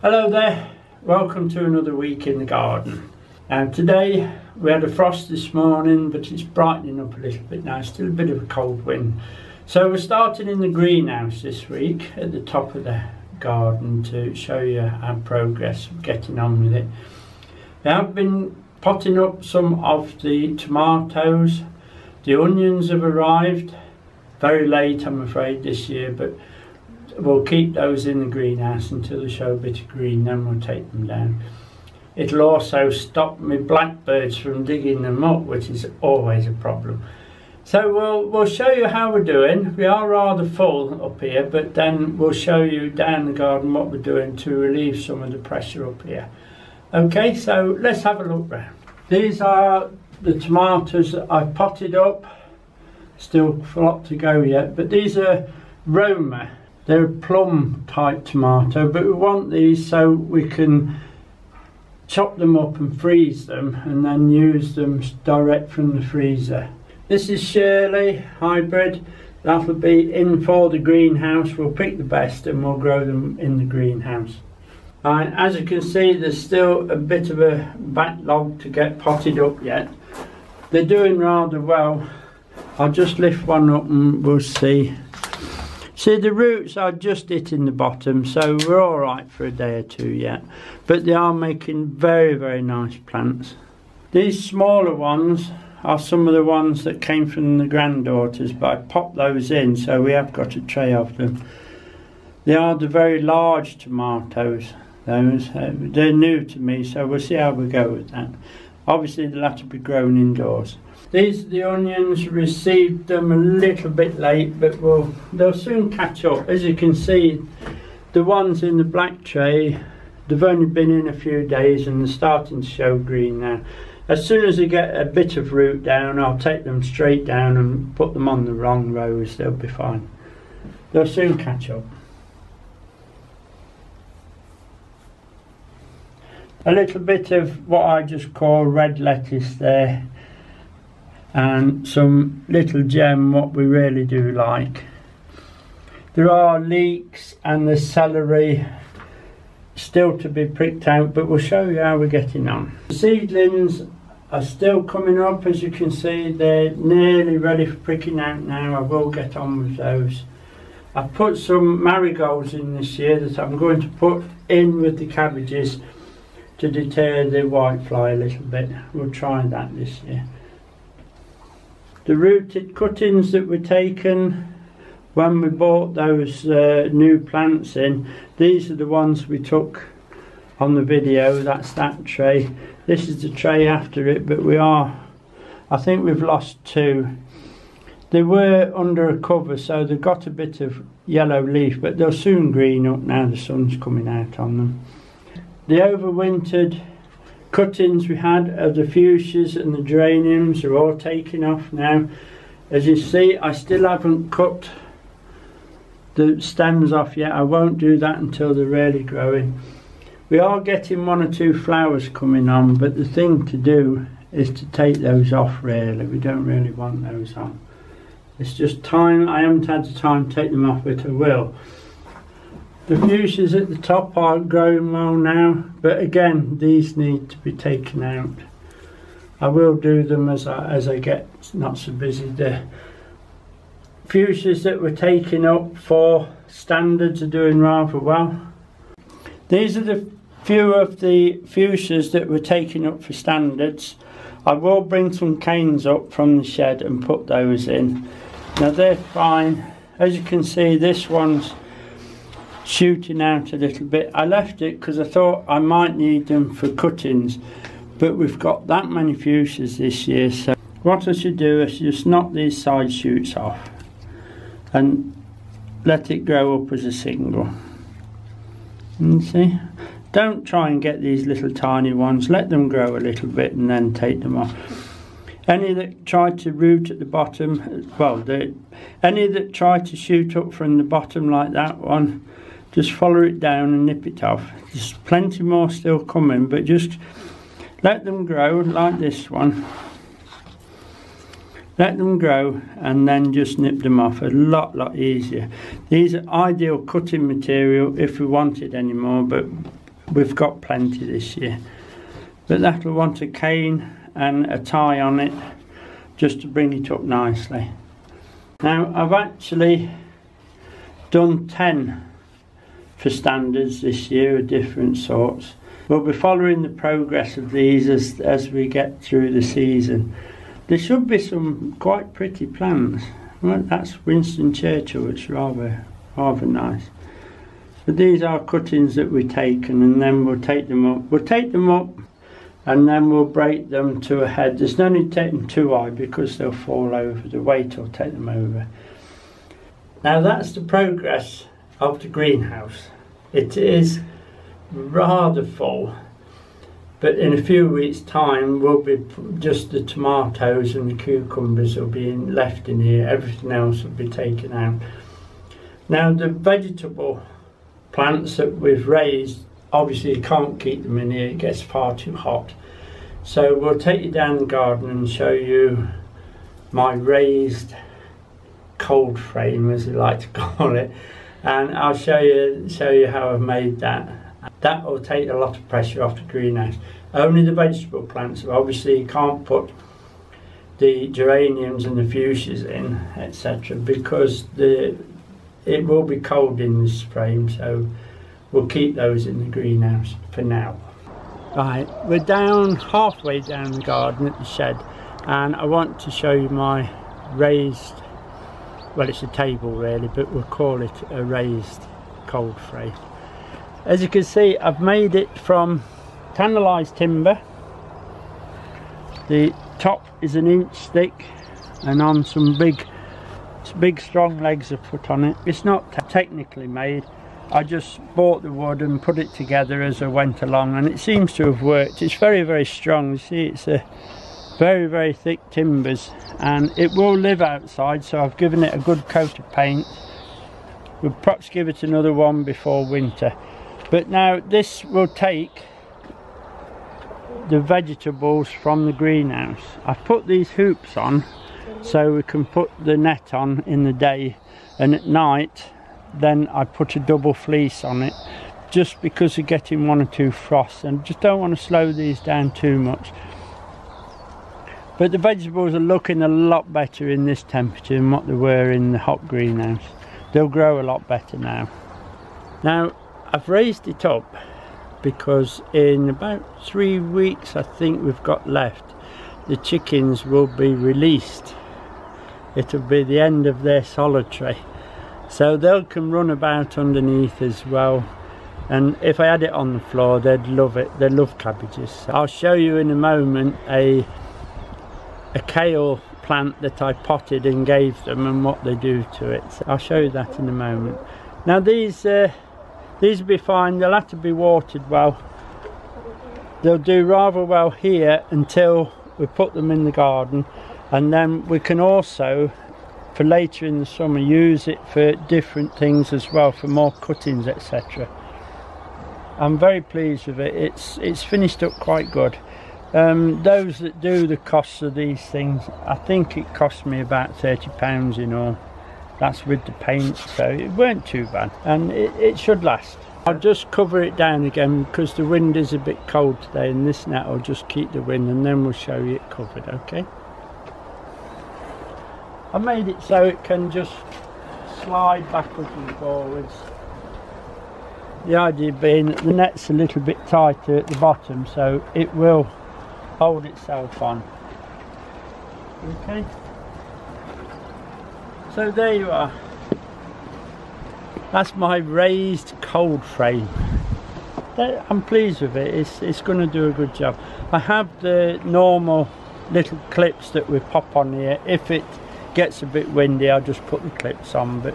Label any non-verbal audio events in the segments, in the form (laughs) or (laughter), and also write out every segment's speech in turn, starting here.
Hello there, welcome to another week in the garden. And today we had a frost this morning but it's brightening up a little bit now, still a bit of a cold wind. So we're starting in the greenhouse this week at the top of the garden to show you our progress of getting on with it. I have been potting up some of the tomatoes, the onions have arrived, very late I'm afraid this year but we'll keep those in the greenhouse until they show a bit of green then we'll take them down. It'll also stop me blackbirds from digging them up which is always a problem. So we'll, we'll show you how we're doing. We are rather full up here but then we'll show you down the garden what we're doing to relieve some of the pressure up here. Okay so let's have a look round. These are the tomatoes that I've potted up. Still a lot to go yet but these are Roma they're a plum type tomato, but we want these so we can chop them up and freeze them and then use them direct from the freezer. This is Shirley hybrid. That'll be in for the greenhouse. We'll pick the best and we'll grow them in the greenhouse. As you can see, there's still a bit of a backlog to get potted up yet. They're doing rather well. I'll just lift one up and we'll see See the roots are just hitting the bottom so we're alright for a day or two yet. But they are making very very nice plants. These smaller ones are some of the ones that came from the granddaughters but I popped those in so we have got a tray of them. They are the very large tomatoes those. Uh, they're new to me so we'll see how we go with that. Obviously they'll have to be grown indoors. These the onions received them a little bit late, but will they'll soon catch up. As you can see, the ones in the black tray, they've only been in a few days and they're starting to show green now. As soon as they get a bit of root down, I'll take them straight down and put them on the wrong rows. They'll be fine. They'll soon catch up. A little bit of what I just call red lettuce there and some little gem what we really do like. There are leeks and the celery still to be pricked out but we'll show you how we're getting on. The seedlings are still coming up as you can see they're nearly ready for pricking out now I will get on with those. I've put some marigolds in this year that I'm going to put in with the cabbages to deter the whitefly a little bit. We'll try that this year. The rooted cuttings that were taken when we bought those uh, new plants in, these are the ones we took on the video, that's that tray. This is the tray after it, but we are, I think we've lost two. They were under a cover, so they've got a bit of yellow leaf, but they'll soon green up now the sun's coming out on them. The overwintered cuttings we had of the fuchsias and the geraniums are all taken off now. As you see, I still haven't cut the stems off yet. I won't do that until they're really growing. We are getting one or two flowers coming on, but the thing to do is to take those off really. We don't really want those on. It's just time, I haven't had the time to take them off, but I will. The fuchsias at the top aren't growing well now, but again, these need to be taken out. I will do them as I, as I get not so busy. The fuchsias that were taken up for standards are doing rather well. These are the few of the fuchsias that were taken up for standards. I will bring some canes up from the shed and put those in. Now they're fine. As you can see, this one's shooting out a little bit. I left it because I thought I might need them for cuttings, but we've got that many fuchsias this year, so what I should do is just knock these side shoots off and let it grow up as a single. And see? Don't try and get these little tiny ones, let them grow a little bit and then take them off. Any that try to root at the bottom, well, any that try to shoot up from the bottom like that one, just follow it down and nip it off. There's plenty more still coming, but just let them grow like this one. Let them grow and then just nip them off. A lot, lot easier. These are ideal cutting material if we wanted any more, but we've got plenty this year. But that'll want a cane and a tie on it just to bring it up nicely. Now I've actually done 10 for standards this year of different sorts. We'll be following the progress of these as, as we get through the season. There should be some quite pretty plants. Well, that's Winston Churchill, it's rather, rather nice. But these are cuttings that we've taken and then we'll take them up. We'll take them up and then we'll break them to a head. There's no need to take them too high because they'll fall over. The weight will take them over. Now that's the progress of the greenhouse. It is rather full but in a few weeks time will be just the tomatoes and the cucumbers will be in, left in here. Everything else will be taken out. Now the vegetable plants that we've raised obviously you can't keep them in here. It gets far too hot. So we'll take you down the garden and show you my raised cold frame as we like to (laughs) call it and I'll show you show you how I've made that that will take a lot of pressure off the greenhouse. Only the vegetable plants, obviously you can't put the geraniums and the fuchsias in, etc. because the it will be cold in this frame, so we'll keep those in the greenhouse for now. Right, we're down halfway down the garden at the shed and I want to show you my raised, well it's a table really, but we'll call it a raised cold frame. As you can see, I've made it from tanalized timber. The top is an inch thick and on some big big strong legs are put on it. It's not technically made. I just bought the wood and put it together as I went along and it seems to have worked. It's very very strong. You see it's a very very thick timbers and it will live outside so I've given it a good coat of paint. We'll perhaps give it another one before winter. But now this will take the vegetables from the greenhouse. I've put these hoops on so we can put the net on in the day and at night then I put a double fleece on it just because of getting one or two frosts and just don't want to slow these down too much. But the vegetables are looking a lot better in this temperature than what they were in the hot greenhouse. They'll grow a lot better now. Now I've raised it up because in about three weeks I think we've got left the chickens will be released. It'll be the end of their solitary so they'll come run about underneath as well. And if I had it on the floor they'd love it. They love cabbages. I'll show you in a moment a a kale plant that I potted and gave them and what they do to it. So I'll show you that in a moment. Now these uh, these will be fine, they'll have to be watered well. They'll do rather well here until we put them in the garden. And then we can also for later in the summer use it for different things as well for more cuttings etc I'm very pleased with it. It's it's finished up quite good um, those that do the costs of these things I think it cost me about 30 pounds in all. That's with the paint so it weren't too bad. And it, it should last. I'll just cover it down again because the wind is a bit cold today and this net will just keep the wind and then we'll show you it covered okay? I made it so it can just slide backwards and forwards. The idea being that the net's a little bit tighter at the bottom so it will hold itself on okay so there you are. That's my raised cold frame. I'm pleased with it. It's, it's going to do a good job. I have the normal little clips that we pop on here. If it gets a bit windy, I'll just put the clips on. But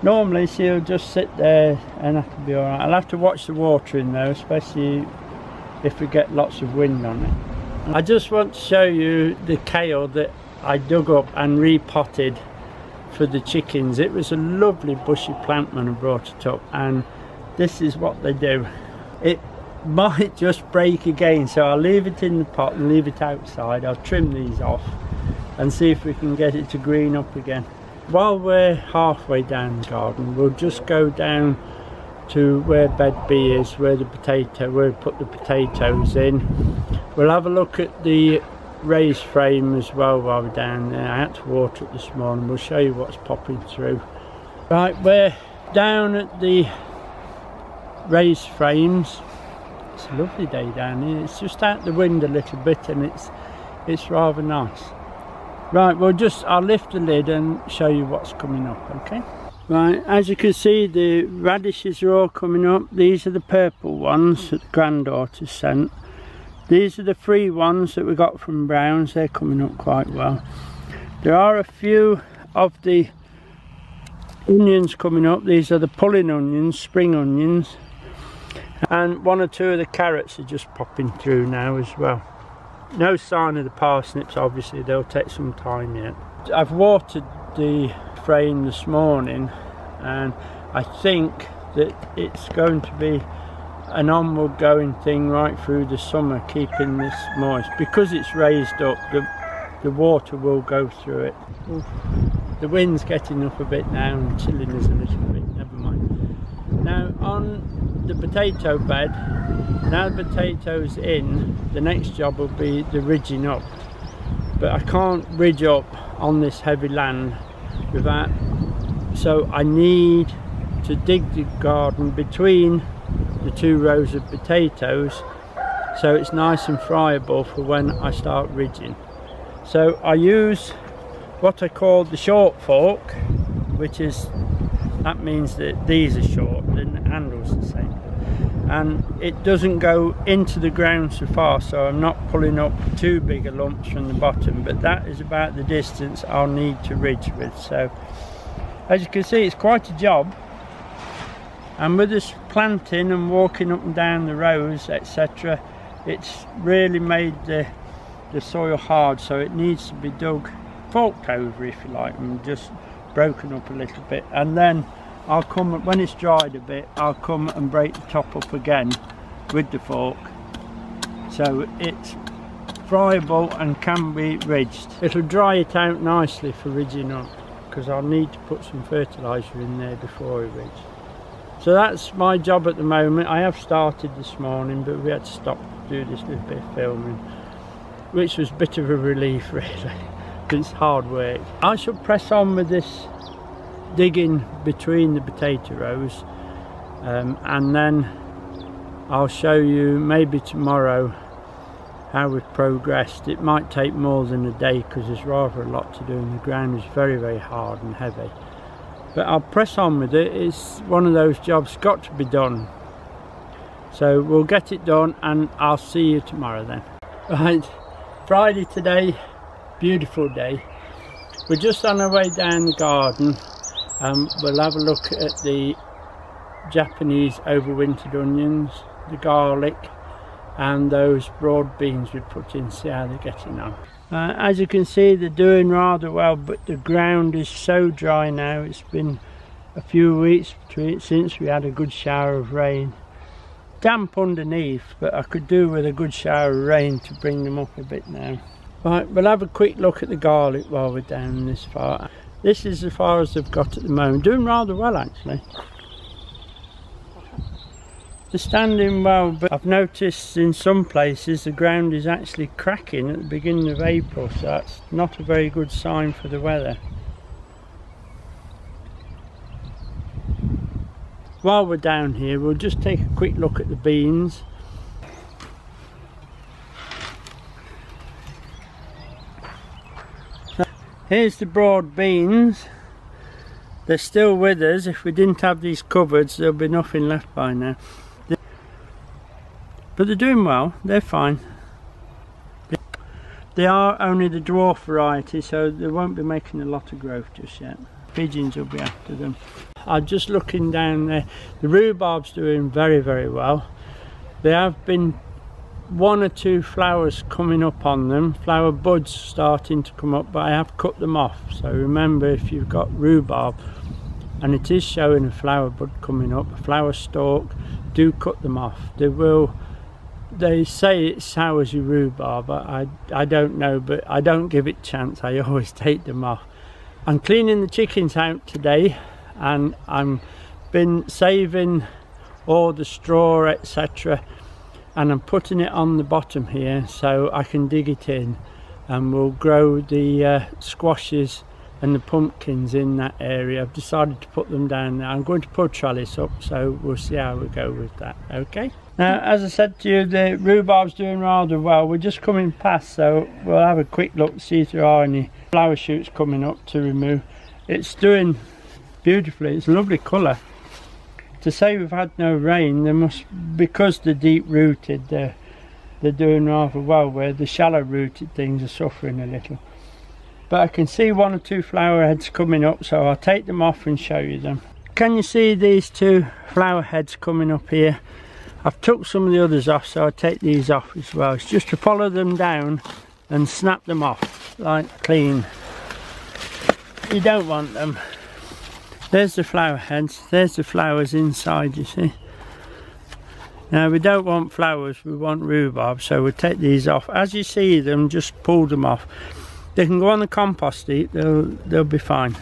normally she'll just sit there and that'll be alright. I'll have to watch the water in there, especially if we get lots of wind on it. I just want to show you the kale that I dug up and repotted for the chickens. It was a lovely bushy plant when I brought it up and this is what they do. It (laughs) might just break again so I'll leave it in the pot and leave it outside. I'll trim these off and see if we can get it to green up again. While we're halfway down the garden we'll just go down to where bed B is, where the potato, where we put the potatoes in. We'll have a look at the raised frame as well while we're down there. I had to water it this morning. We'll show you what's popping through. Right, we're down at the raised frames. It's a lovely day down here. It's just out the wind a little bit and it's it's rather nice. Right, we'll just I'll lift the lid and show you what's coming up, okay? Right, as you can see the radishes are all coming up. These are the purple ones that the granddaughter sent. These are the free ones that we got from Browns. They're coming up quite well. There are a few of the onions coming up. These are the pulling onions, spring onions. And one or two of the carrots are just popping through now as well. No sign of the parsnips, obviously. They'll take some time yet. I've watered the frame this morning and I think that it's going to be an onward going thing right through the summer keeping this moist because it's raised up the, the water will go through it. The wind's getting up a bit now and chilling us a little bit never mind. Now on the potato bed now the potatoes in the next job will be the ridging up. But I can't ridge up on this heavy land with that. So I need to dig the garden between the two rows of potatoes so it's nice and friable for when I start ridging so I use what I call the short fork which is that means that these are short and the handle's and it doesn't go into the ground so far so I'm not pulling up too big a lumps from the bottom but that is about the distance I'll need to ridge with. So as you can see it's quite a job. And with this planting and walking up and down the rows etc it's really made the the soil hard so it needs to be dug forked over if you like and just broken up a little bit. And then I'll come when it's dried a bit I'll come and break the top up again with the fork. So it's friable and can be ridged. It'll dry it out nicely for ridging up because I'll need to put some fertiliser in there before I ridge. So that's my job at the moment. I have started this morning but we had to stop to do this little bit of filming which was a bit of a relief (laughs) really it's hard work. I shall press on with this digging between the potato rows um, and then I'll show you maybe tomorrow how we've progressed. It might take more than a day because there's rather a lot to do and the ground is very very hard and heavy. But I'll press on with it. It's one of those jobs got to be done. So we'll get it done and I'll see you tomorrow then. Right Friday today beautiful day. We're just on our way down the garden um, we'll have a look at the Japanese overwintered onions, the garlic and those broad beans we put in, see how they're getting on. Uh, as you can see they're doing rather well but the ground is so dry now, it's been a few weeks between, since we had a good shower of rain. Damp underneath but I could do with a good shower of rain to bring them up a bit now. Right, we'll have a quick look at the garlic while we're down this far. This is as far as they've got at the moment. Doing rather well actually. They're standing well, but I've noticed in some places the ground is actually cracking at the beginning of April, so that's not a very good sign for the weather. While we're down here, we'll just take a quick look at the beans. Here's the broad beans. They're still with us. If we didn't have these cupboards, there'll be nothing left by now. But they're doing well. They're fine. They are only the dwarf variety, so they won't be making a lot of growth just yet. Pigeons will be after them. I'm just looking down there. The rhubarb's doing very, very well. They have been one or two flowers coming up on them. Flower buds starting to come up but I have cut them off. So remember if you've got rhubarb and it is showing a flower bud coming up a flower stalk do cut them off. They will they say it sours your rhubarb but I, I don't know but I don't give it chance. I (laughs) always take them off. I'm cleaning the chickens out today and I'm been saving all the straw etc and I'm putting it on the bottom here so I can dig it in and we'll grow the uh, squashes and the pumpkins in that area. I've decided to put them down there. I'm going to put trellis up so we'll see how we go with that, okay? Now as I said to you the rhubarb's doing rather well. We're just coming past so we'll have a quick look see if there are any flower shoots coming up to remove. It's doing beautifully, it's a lovely colour to say we've had no rain, there must because they're deep rooted, they're, they're doing rather well. Where the shallow rooted things are suffering a little. But I can see one or two flower heads coming up, so I'll take them off and show you them. Can you see these two flower heads coming up here? I've took some of the others off, so I'll take these off as well. It's just to follow them down and snap them off, like clean. You don't want them there's the flower heads, there's the flowers inside you see. Now we don't want flowers, we want rhubarb, so we'll take these off. As you see them, just pull them off. They can go on the compost heap, they'll, they'll be fine.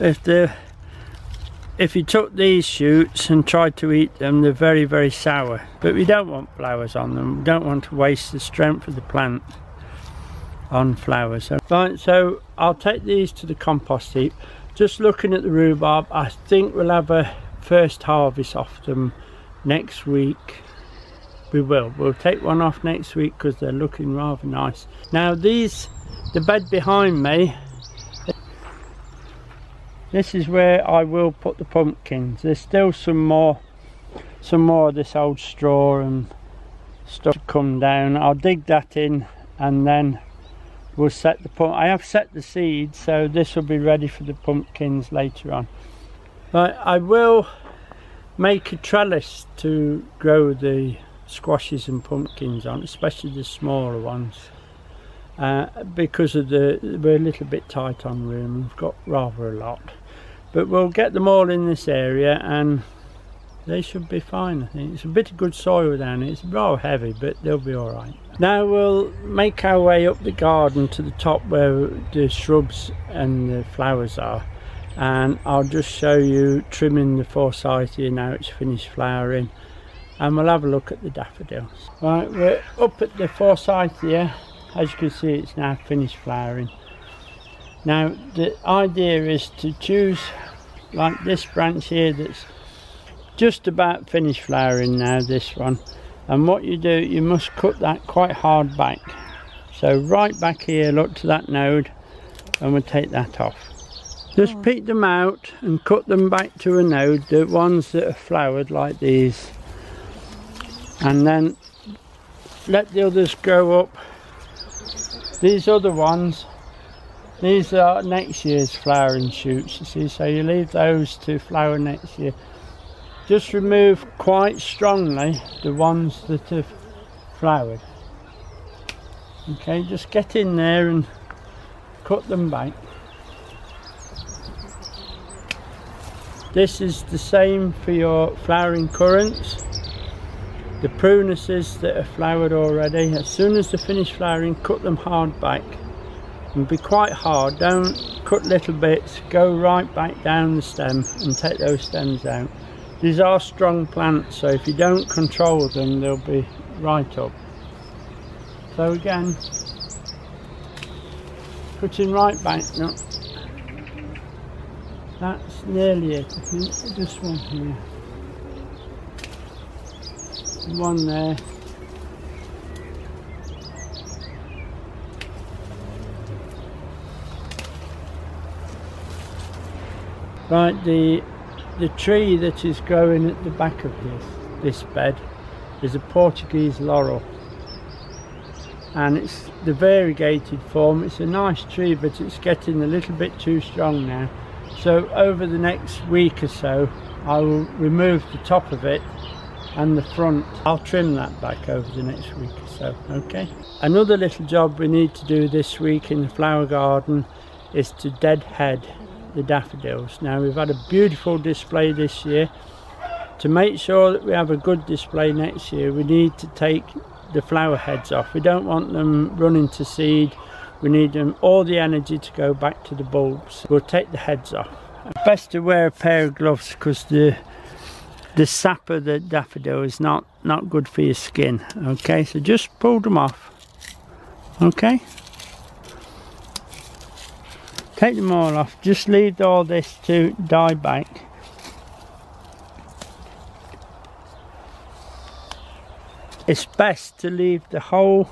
If the if you took these shoots and tried to eat them, they're very, very sour. But we don't want flowers on them. We don't want to waste the strength of the plant on flowers. Right, so I'll take these to the compost heap just looking at the rhubarb I think we'll have a first harvest off them next week. We will. We'll take one off next week because they're looking rather nice. Now these the bed behind me this is where I will put the pumpkins. There's still some more some more of this old straw and stuff to come down. I'll dig that in and then we'll set the pump. I have set the seeds, so this will be ready for the pumpkins later on. But I will make a trellis to grow the squashes and pumpkins on, especially the smaller ones. Uh, because of the we're a little bit tight on room, we've got rather a lot. But we'll get them all in this area and they should be fine I think. It's a bit of good soil down here, it's rather heavy but they'll be alright. Now we'll make our way up the garden to the top where the shrubs and the flowers are and I'll just show you trimming the forsythia now it's finished flowering and we'll have a look at the daffodils. Right, we're up at the forsythia, as you can see it's now finished flowering. Now the idea is to choose like this branch here that's just about finished flowering now, this one. And what you do you must cut that quite hard back. So right back here look to that node and we'll take that off. Just oh. pick them out and cut them back to a node the ones that are flowered like these. And then let the others grow up. These other ones these are next year's flowering shoots you see. So you leave those to flower next year just remove quite strongly the ones that have flowered okay just get in there and cut them back. This is the same for your flowering currants. The prunuses that are flowered already as soon as they finish flowering cut them hard back and be quite hard. Don't cut little bits. Go right back down the stem and take those stems out these are strong plants, so if you don't control them, they'll be right up. So again, putting right back now. That's nearly it, I think. This one here. One there. Right, the the tree that is growing at the back of this this bed is a Portuguese laurel. And it's the variegated form. It's a nice tree but it's getting a little bit too strong now. So over the next week or so I will remove the top of it and the front. I'll trim that back over the next week or so okay? Another little job we need to do this week in the flower garden is to deadhead the daffodils. Now we've had a beautiful display this year. To make sure that we have a good display next year we need to take the flower heads off. We don't want them running to seed. We need them all the energy to go back to the bulbs. We'll take the heads off. Best to wear a pair of gloves because the the sap of the daffodil is not not good for your skin okay so just pull them off okay take them all off. Just leave all this to die back. It's best to leave the whole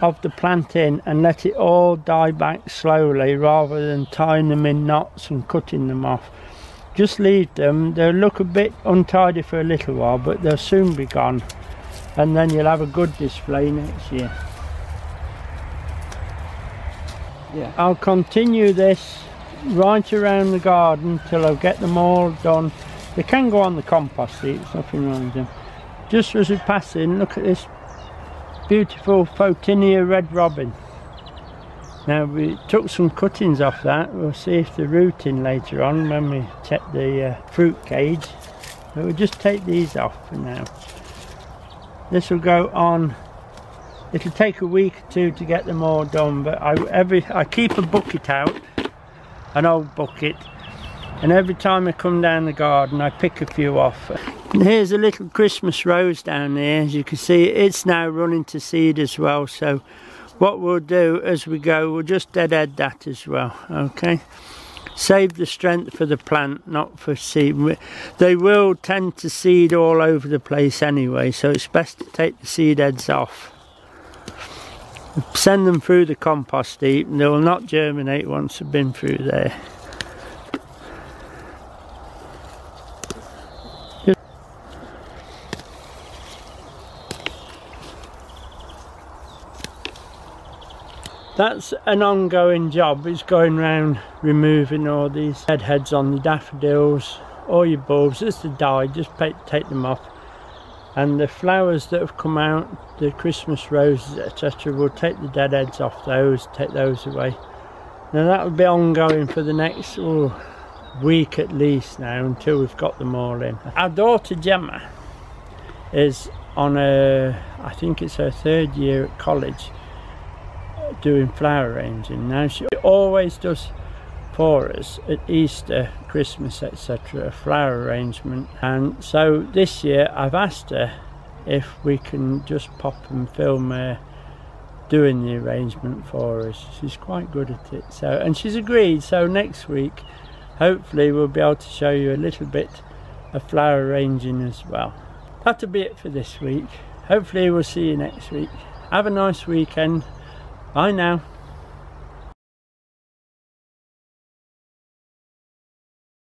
of the plant in and let it all die back slowly rather than tying them in knots and cutting them off. Just leave them. They'll look a bit untidy for a little while but they'll soon be gone. And then you'll have a good display next year yeah. I'll continue this right around the garden till I get them all done. They can go on the compost heap there's nothing wrong with them. Just as we pass in look at this beautiful Photinia red robin. Now we took some cuttings off that, we'll see if they're rooting later on when we check the uh, fruit cage. But we'll just take these off for now. This will go on, it'll take a week or two to get them all done but I, every, I keep a bucket out, an old bucket, and every time I come down the garden I pick a few off. And here's a little Christmas rose down there, as you can see. It's now running to seed as well so what we'll do as we go we'll just deadhead that as well okay? Save the strength for the plant not for seed. They will tend to seed all over the place anyway so it's best to take the seed heads off send them through the compost heap. And they will not germinate once they've been through there. That's an ongoing job. It's going around removing all these dead heads on the daffodils all your bulbs. As they die just take them off and the flowers that have come out the christmas roses etc we'll take the dead heads off those take those away. Now that will be ongoing for the next oh, week at least now until we've got them all in. Our daughter gemma is on a i think it's her third year at college doing flower arranging. Now she always does for us at Easter, Christmas etc a flower arrangement. And so this year I've asked her if we can just pop and film her doing the arrangement for us. She's quite good at it so and she's agreed. So next week hopefully we'll be able to show you a little bit of flower arranging as well. That'll be it for this week. Hopefully we'll see you next week. Have a nice weekend. Bye now.